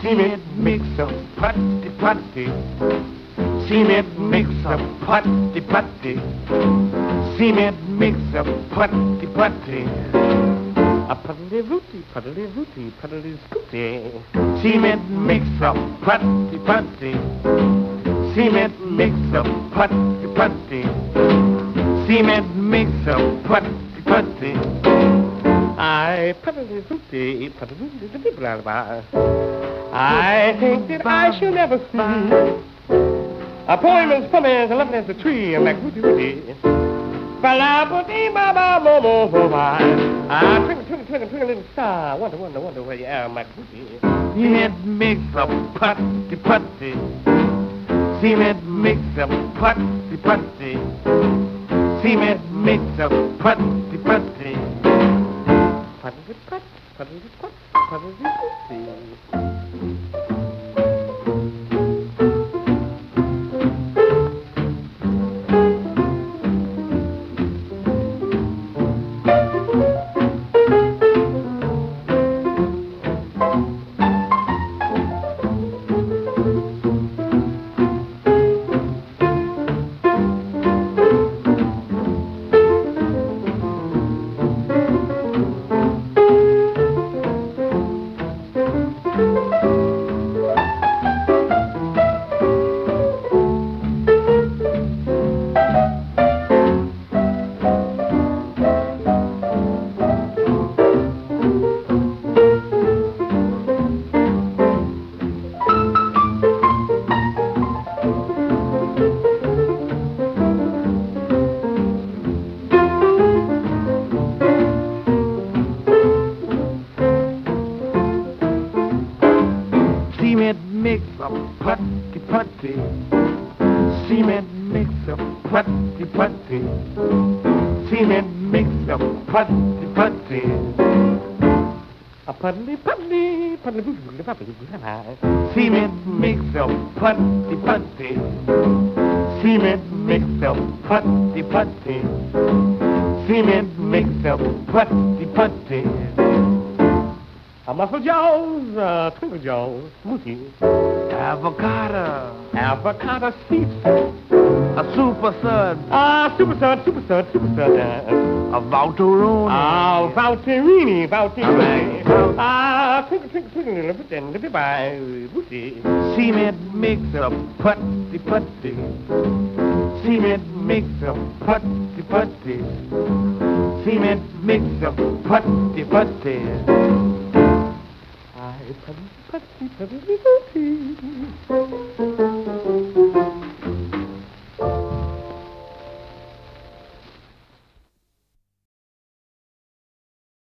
Cement mix a putty putty. Cement mix a putty putty. Cement mix a putty putty. A puddly rooty, puddly rooty, puddly scooty. Cement mix a putty putty. Cement mix a putty putty. Cement mix a putty putty. I rooty, puddly rooty, blah. I think that I shall never see a poem as funny as a lovely as a tree and like rooty rooty. Ah, twinkle, twinkle, twinkle, twinkle, little star. Wonder, wonder, wonder where you are, my cookie. Cement makes a putty putty. Cement makes a putty putty. Cement makes a putty putty. Putty putty, putty putty, putty putty. A putty putty. Cement mix a putty putty. Cement mix a putty putty. A puddly puddly boo boo puddly boo Cement mix a putty putty. Cement mix a putty putty. Cement mix a putty putty. A Muscle Jones, uh, Twinkle Jones, Mookie. Avocado. Avocado seeds. A super third. Ah, super stud, super stud, super stud. Uh, A Valtorone. ah, Valterini, Valterini. Right. Ah, twinkle, twinkle, twinkle, little bit, and little by Booty. Cement mix a putty putty. Cement mix a putty putty. Cement mix a putty putty. I putty putty putty putty.